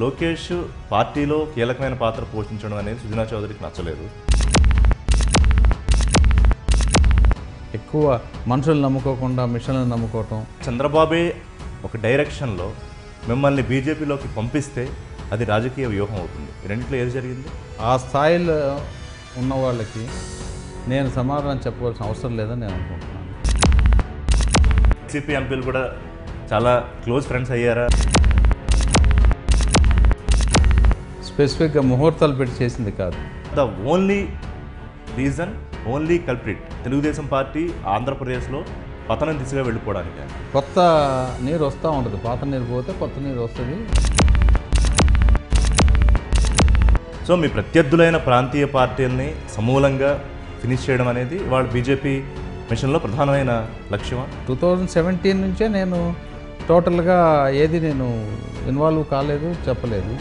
లోకేష్ పార్టీలో కీలకమైన పాత్ర పోషించడం అనేది సుజనా చౌదరికి నచ్చలేదు. ఎక్కువ మనుషులు నమ్ముకోకుండా మిషన్లను నమ్ముకోవటం. చంద్రబాబే ఒక డైరెక్షన్లో మిమ్మల్ని బీజేపీలోకి పంపిస్తే అది రాజకీయ వ్యూహం అవుతుంది. రెండిట్లో ఏది జరిగింది? ఆ స్థాయిలో ఉన్న వాళ్ళకి నేను సమాధానం చెప్పవలసిన అవసరం లేదని నేను అనుకుంటున్నాను. వైసీపీ ఎంపీలు కూడా చాలా క్లోజ్ ఫ్రెండ్స్ అయ్యారా? స్పెసిఫిక్గా ముహూర్తాలు పెట్టి చేసింది కాదు. The only reason only culprit Telugu Desam party ఆంధ్రప్రదేశ్లో పతనం దిశగా వెళ్ళిపోవడానికి. కొత్త నీరు వస్తూ ఉంటుంది. పాత నీరు పోతే కొత్త నీరు వస్తుంది. సో మీ ప్రత్యర్థులైన ప్రాంతీయ పార్టీలని సమూలంగా ఫినిష్ చేయడం అనేది వాళ్ళ బీజేపీ మిషన్లో ప్రధానమైన లక్ష్యమా? టూ థౌజండ్ సెవెంటీన్ నుంచే నేను టోటల్గా ఏది నేను ఇన్వాల్వ్ కాలేదు చెప్పలేదు.